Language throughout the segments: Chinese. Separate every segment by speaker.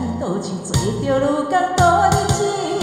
Speaker 1: 一道做着愈艰多的日子。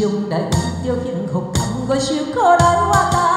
Speaker 1: 将来为着幸福甘愿受苦 khiến.